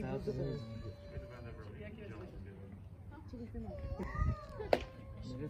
Salto eu